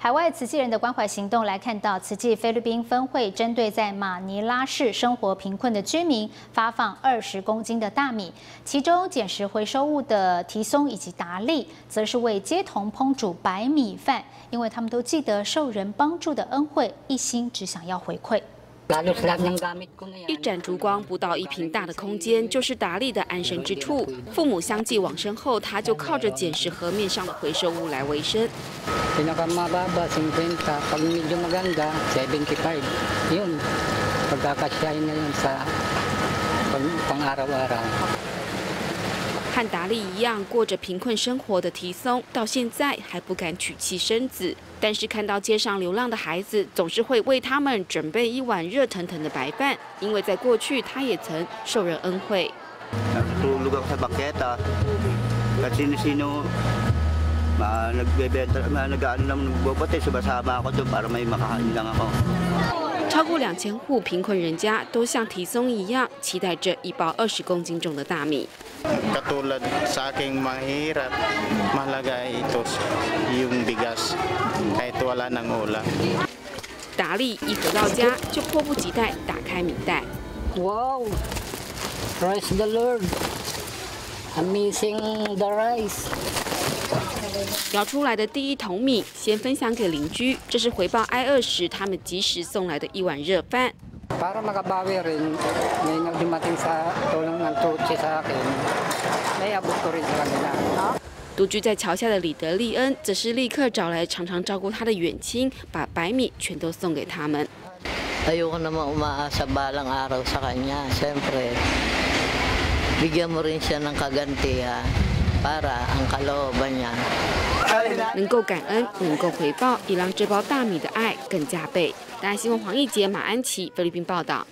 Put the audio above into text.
海外慈济人的关怀行动来看到，慈济菲律宾分会针对在马尼拉市生活贫困的居民发放二十公斤的大米，其中捡拾回收物的提松以及达利，则是为街童烹煮白米饭，因为他们都记得受人帮助的恩惠，一心只想要回馈。一盏烛光不到一平大的空间，就是达利的安身之处。父母相继往生后，他就靠着捡拾河面上的回收物来维生。和达利一样过着贫困生活的提松，到现在还不敢娶妻生子。但是看到街上流浪的孩子，总是会为他们准备一碗热腾腾的白饭，因为在过去他也曾受人恩惠。超过两千户贫困人家都像提松一样，期待着一包二十公斤重的大米。达利一回到家就迫不及待打开米袋。Wow, praise the Lord, amazing the rice. 舀出来的第一桶米，先分享给邻居，这是回报挨饿时他们及时送来的一碗热饭。独居在桥下的李德利恩，则是立刻找来常常照顾他的远亲，把白米全都送给他们。Ayoko naman umaasa balang araw sa kanya. Siyempre, bigyan mo rin siya ng kagantihan para ang kalooban niya. 能够感恩，能够回报，也让这包大米的爱更加倍。大家希望黄奕杰、马安琪菲律宾报道。